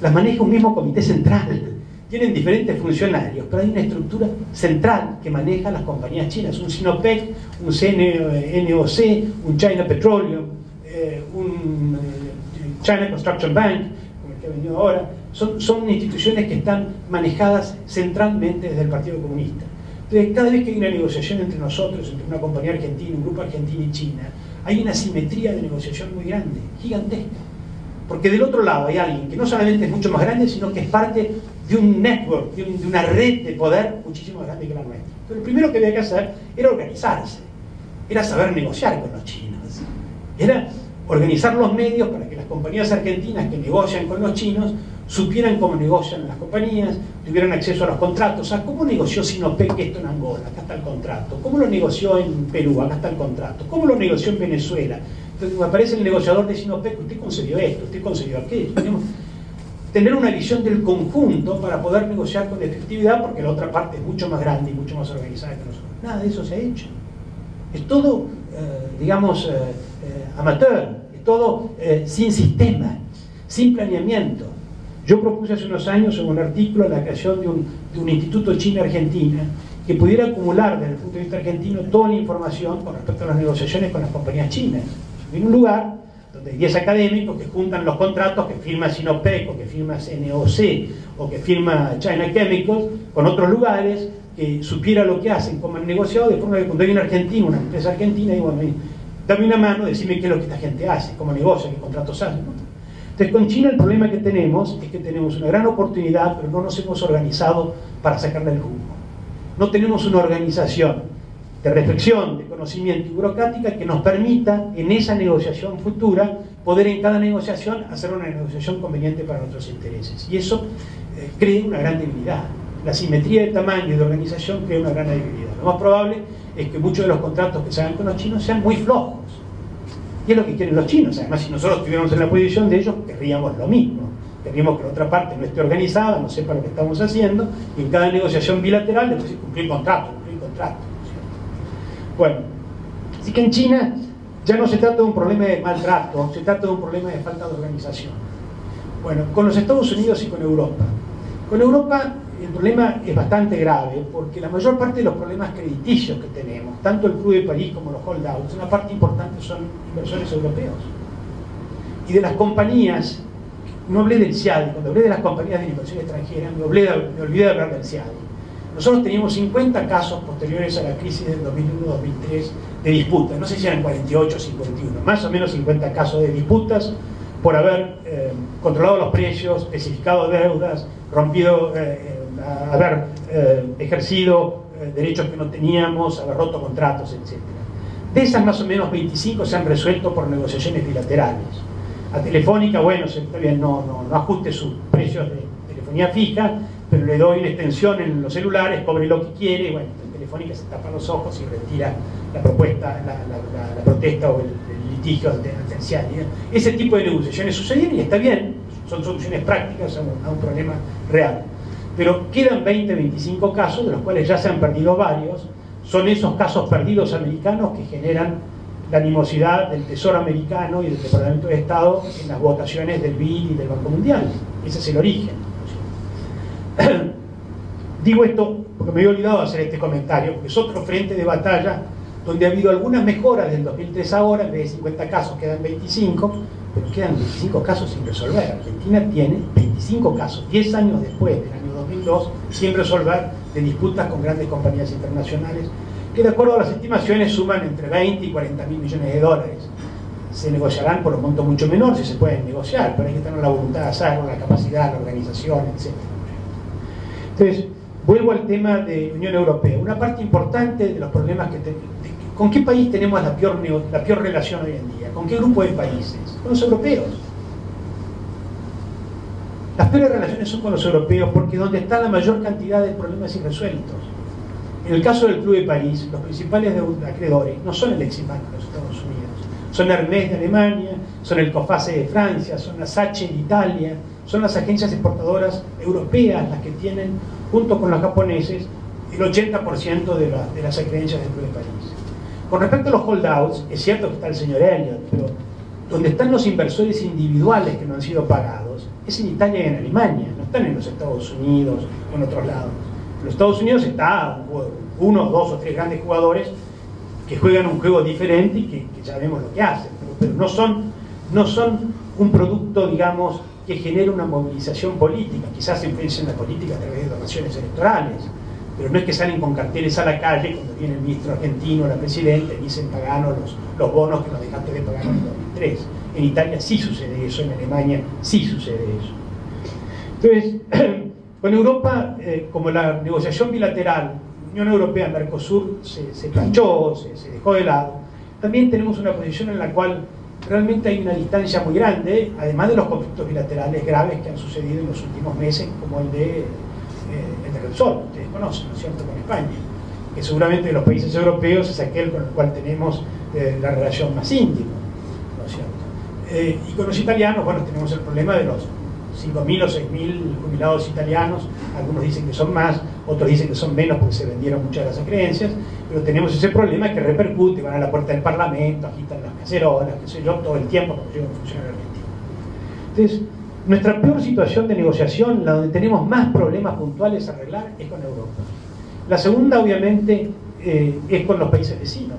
las maneja un mismo comité central tienen diferentes funcionarios, pero hay una estructura central que maneja las compañías chinas, un Sinopec, un NOC, un China Petroleum, eh, un eh, China Construction Bank, como el que ha venido ahora, son, son instituciones que están manejadas centralmente desde el Partido Comunista. Entonces, cada vez que hay una negociación entre nosotros, entre una compañía argentina, un grupo argentino y China, hay una simetría de negociación muy grande, gigantesca. Porque del otro lado hay alguien que no solamente es mucho más grande, sino que es parte de un network, de, una red de poder muchísimo más grande que la nuestra. Pero lo primero que había que hacer era organizarse, era saber negociar con los chinos, era organizar los medios para compañías argentinas que negocian con los chinos supieran cómo negocian las compañías, tuvieran acceso a los contratos. O ¿cómo negoció Sinopec esto en Angola? Acá está el contrato. ¿Cómo lo negoció en Perú? Acá está el contrato. ¿Cómo lo negoció en Venezuela? Entonces aparece el negociador de Sinopec, usted concedió esto, usted concedió aquello tener una visión del conjunto para poder negociar con efectividad, porque la otra parte es mucho más grande y mucho más organizada que nosotros. Nada de eso se ha hecho. Es todo, eh, digamos, eh, eh, amateur, todo sin sistema, sin planeamiento. Yo propuse hace unos años en un artículo la creación de un, instituto China-Argentina que pudiera acumular desde el punto de vista argentino toda la información con respecto a las negociaciones con las compañías chinas. En un lugar donde hay 10 académicos que juntan los contratos que firma Sinopec o que firma NOC o que firma China Chemicals con otros lugares que supiera lo que hacen, como han negociado, de forma que cuando hay un argentino, una empresa argentina, digo, bueno, dame una mano, decime qué es lo que esta gente hace, cómo negocia, qué contratos hacen. Entonces, con China el problema que tenemos es que tenemos una gran oportunidad, pero no nos hemos organizado para sacarle el jugo. No tenemos una organización de reflexión, de conocimiento y burocrática que nos permita en esa negociación futura poder en cada negociación hacer una negociación conveniente para nuestros intereses. Y eso eh, crea una gran debilidad. La simetría de tamaño y de organización crea una gran debilidad. Lo más probable es que muchos de los contratos que se hagan con los chinos sean muy flojos. Y es lo que quieren los chinos. Además, si nosotros estuviéramos en la posición de ellos, querríamos lo mismo. Querríamos que la otra parte no esté organizada, no sepa lo que estamos haciendo, y en cada negociación bilateral después cumplir contrato, cumplir contrato. Bueno, así que en China ya no se trata de un problema de maltrato, se trata de un problema de falta de organización. Bueno, con los Estados Unidos y con Europa. Con Europa el problema es bastante grave porque la mayor parte de los problemas crediticios que tenemos, tanto el Club de París como los holdouts, una parte importante son inversores europeos. Y de las compañías, no hablé del CIADI, cuando hablé de las compañías de inversión extranjera, me, olvidé de hablar del CIADI. Nosotros teníamos 50 casos posteriores a la crisis del 2001-2003 de disputas, no sé si eran 48 o 51, más o menos 50 casos de disputas por haber eh, controlado los precios, especificado deudas, rompido, eh, eh, haber ejercido derechos que no teníamos, haber roto contratos, etc. De esas más o menos 25 se han resuelto por negociaciones bilaterales. A Telefónica, bueno, se, no, no, no ajuste sus precios de telefonía fija, pero le doy una extensión en los celulares, cobre lo que quiere, bueno, Telefónica se tapa los ojos y retira la propuesta, la, protesta o el, litigio atencial. Ese tipo de negociaciones sucedieron y está bien, son soluciones prácticas a un, problema real. Pero quedan 20, 25 casos, de los cuales ya se han perdido varios, son esos casos perdidos americanos que generan la animosidad del Tesoro americano y del Departamento de Estado en las votaciones del BID y del Banco Mundial. Ese es el origen. (clears throat) Digo esto porque me había olvidado de hacer este comentario, porque es otro frente de batalla donde ha habido algunas mejoras del 2003 ahora, en vez de 50 casos quedan 25, pero quedan 25 casos sin resolver. Argentina tiene 25 casos, 10 años después del año 2002, sin resolver de disputas con grandes compañías internacionales, que de acuerdo a las estimaciones suman entre 20 y 40 mil millones de dólares. Se negociarán por un monto mucho menor si se pueden negociar, pero hay que tener la voluntad de hacerlo, la capacidad, la organización, etc. Entonces, vuelvo al tema de Unión Europea. Una parte importante de los problemas que tenemos, ¿con qué país tenemos la peor, la peor relación hoy en día? ¿Con qué grupo de países? Con los europeos. Las peores relaciones son con los europeos porque donde está la mayor cantidad de problemas irresueltos. En el caso del Club de París, los principales acreedores no son el Exibanco de los Estados Unidos, son Hermès de Alemania, son el COFACE de Francia, son la SACE de Italia, son las agencias exportadoras europeas las que tienen, junto con los japoneses, el 80% de, de, las acreencias del Club de París. Con respecto a los holdouts, es cierto que está el señor Elliot, pero donde están los inversores individuales que no han sido pagados es en Italia y en Alemania, no están en los Estados Unidos o en otros lados. En los Estados Unidos está uno, dos o tres grandes jugadores que juegan un juego diferente y que, ya vemos lo que hacen, pero, no, son, no son un producto, digamos, que genere una movilización política. Quizás se influencien la política a través de donaciones electorales, pero no es que salen con carteles a la calle cuando viene el ministro argentino, la presidenta, y dicen paganos los, los bonos que nos dejaste de pagar en el 2003. En Italia sí sucede eso, en Alemania sí sucede eso. Entonces, (clears throat) con Europa, eh, como la negociación bilateral Unión Europea-Mercosur se, se planchó, se, dejó de lado, también tenemos una posición en la cual realmente hay una distancia muy grande, además de los conflictos bilaterales graves que han sucedido en los últimos meses, como el de, eh, el de Repsol, ustedes conocen, ¿no es cierto?, con España, que seguramente de los países europeos es aquel con el cual tenemos eh, la relación más íntima. Eh, y con los italianos, bueno, tenemos el problema de los 5.000 o 6.000 jubilados italianos, algunos dicen que son más, otros dicen que son menos porque se vendieron muchas de las creencias, pero tenemos ese problema que repercute, van a la puerta del Parlamento, agitan las cacerolas, qué sé yo, todo el tiempo como llega a funcionar Argentina. Entonces, nuestra peor situación de negociación, la donde tenemos más problemas puntuales a arreglar, es con Europa. La segunda, obviamente, eh, es con los países vecinos.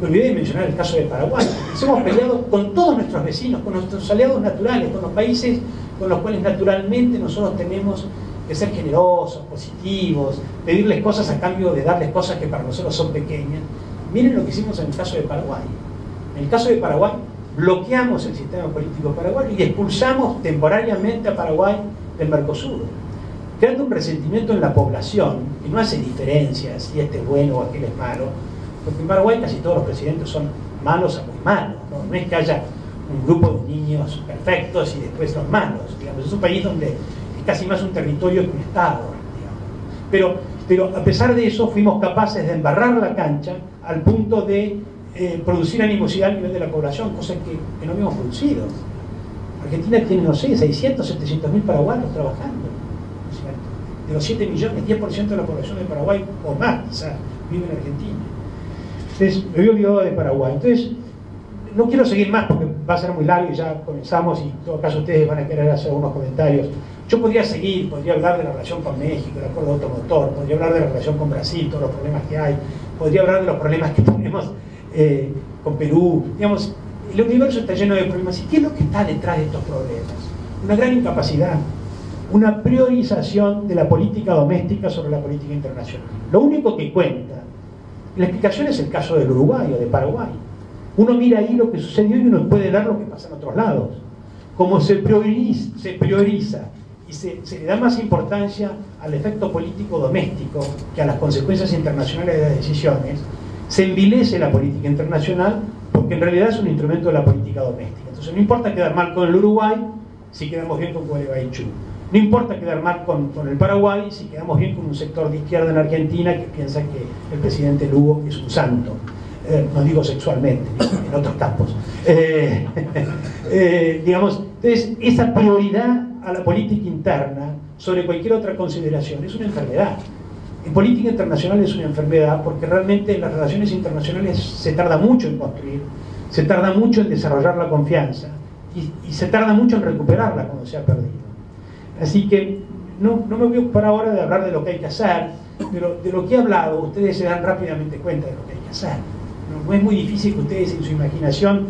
Me olvidé de mencionar el caso de Paraguay. Hemos peleado con todos nuestros vecinos, con nuestros aliados naturales, con los países con los cuales naturalmente nosotros tenemos que ser generosos, positivos, pedirles cosas a cambio de darles cosas que para nosotros son pequeñas. Miren lo que hicimos en el caso de Paraguay. En el caso de Paraguay, bloqueamos el sistema político paraguayo y expulsamos temporariamente a Paraguay del Mercosur, creando un resentimiento en la población que no hace diferencia si este es bueno o aquel es malo, porque en Paraguay casi todos los presidentes son malos a muy malos, no, es que haya un grupo de niños perfectos y después los malos, es un país donde es casi más un territorio que un Estado, Pero, pero a pesar de eso fuimos capaces de embarrar la cancha al punto de eh, producir animosidad a nivel de la población, cosa que, no habíamos producido. Argentina tiene, no sé, 600, 700 mil paraguayos trabajando. De los 7 millones, 10% de la población de Paraguay, o más quizás, vive en Argentina. Entonces, me había olvidado de Paraguay. Entonces, no quiero seguir más porque va a ser muy largo y ya comenzamos y en todo caso ustedes van a querer hacer algunos comentarios. Yo podría seguir, podría hablar de la relación con México, el acuerdo automotor, podría hablar de la relación con Brasil, todos los problemas que hay, podría hablar de los problemas que (laughs) tenemos eh, con Perú. Digamos, el universo está lleno de problemas. ¿Y qué es lo que está detrás de estos problemas? Una gran incapacidad, una priorización de la política doméstica sobre la política internacional. Lo único que cuenta, la explicación es el caso del Uruguay o de Paraguay. Uno mira ahí lo que sucedió y uno puede ver lo que pasa en otros lados. Como se prioriza, y se, se, le da más importancia al efecto político doméstico que a las consecuencias internacionales de las decisiones, se envilece la política internacional porque en realidad es un instrumento de la política doméstica. Entonces no importa quedar mal con el Uruguay si quedamos bien con Gualeguaychú. No importa quedar mal con, el Paraguay si quedamos bien con un sector de izquierda en Argentina que piensa que el presidente Lugo es un santo. Eh, no digo sexualmente, en otros campos. Eh, (laughs) eh, digamos, entonces, esa prioridad a la política interna sobre cualquier otra consideración es una enfermedad. En política internacional es una enfermedad porque realmente las relaciones internacionales se tarda mucho en construir, se tarda mucho en desarrollar la confianza y, se tarda mucho en recuperarla cuando se ha perdido. Así que no, no me voy a ocupar ahora de hablar de lo que hay que hacer, pero de lo que he hablado ustedes se dan rápidamente cuenta de lo que hay que hacer. No, es muy difícil que ustedes en su imaginación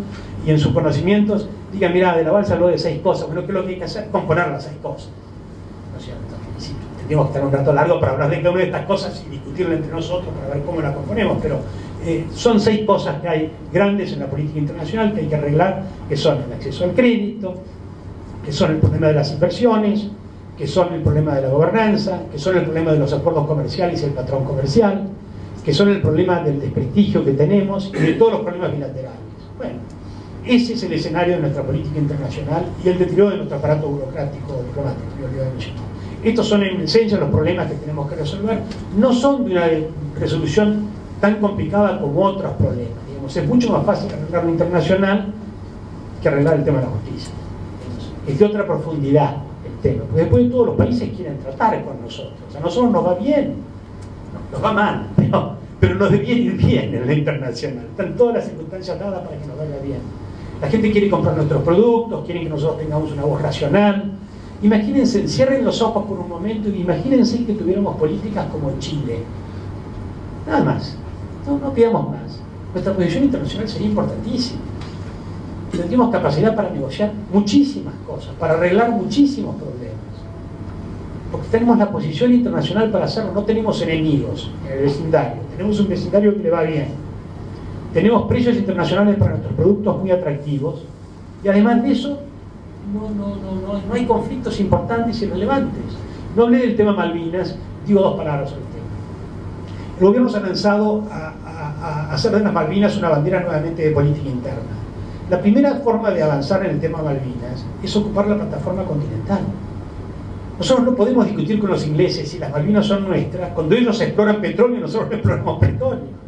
y en sus conocimientos digan, mira, de la balsa habló de seis cosas, pero ¿qué es lo que hay que hacer? Componer las seis cosas. ¿No es cierto? tenemos que estar un rato largo para hablar de cada una de estas cosas y discutirlo entre nosotros para ver cómo la componemos, pero eh, son seis cosas que hay grandes en la política internacional que hay que arreglar, que son el acceso al crédito, que son el problema de las inversiones, que son el problema de la gobernanza, que son el problema de los acuerdos comerciales y el patrón comercial, que son el problema del desprestigio que tenemos y de todos los problemas bilaterales. Bueno, ese es el escenario de nuestra política internacional y el deterioro de nuestro aparato burocrático diplomático, estos son en esencia los problemas que tenemos que resolver. No son de una resolución tan complicada como otros problemas. es mucho más fácil arreglar lo internacional que arreglar el tema de la justicia. Es de otra profundidad el tema. Porque después todos los países quieren tratar con nosotros. A nosotros nos va bien, nos va mal, (laughs) pero, nos debe ir bien en la internacional. Están todas las circunstancias dadas para que nos vaya bien. La gente quiere comprar nuestros productos, quiere que nosotros tengamos una voz racional, Imagínense, cierren los ojos por un momento y imagínense que tuviéramos políticas como Chile. Nada más. No, no pidamos más. Nuestra posición internacional sería importantísima. Tendríamos capacidad para negociar muchísimas cosas, para arreglar muchísimos problemas. Porque tenemos la posición internacional para hacerlo. No tenemos enemigos en el vecindario. Tenemos un vecindario que le va bien. Tenemos precios internacionales para nuestros productos muy atractivos. Y además de eso, no, no, no, no, hay conflictos importantes y relevantes. No hablé del tema Malvinas, digo dos palabras sobre el tema. El gobierno se ha lanzado a, hacer de las Malvinas una bandera nuevamente de política interna. La primera forma de avanzar en el tema Malvinas es ocupar la plataforma continental. Nosotros no podemos discutir con los ingleses si las Malvinas son nuestras cuando ellos exploran petróleo nosotros exploramos petróleo.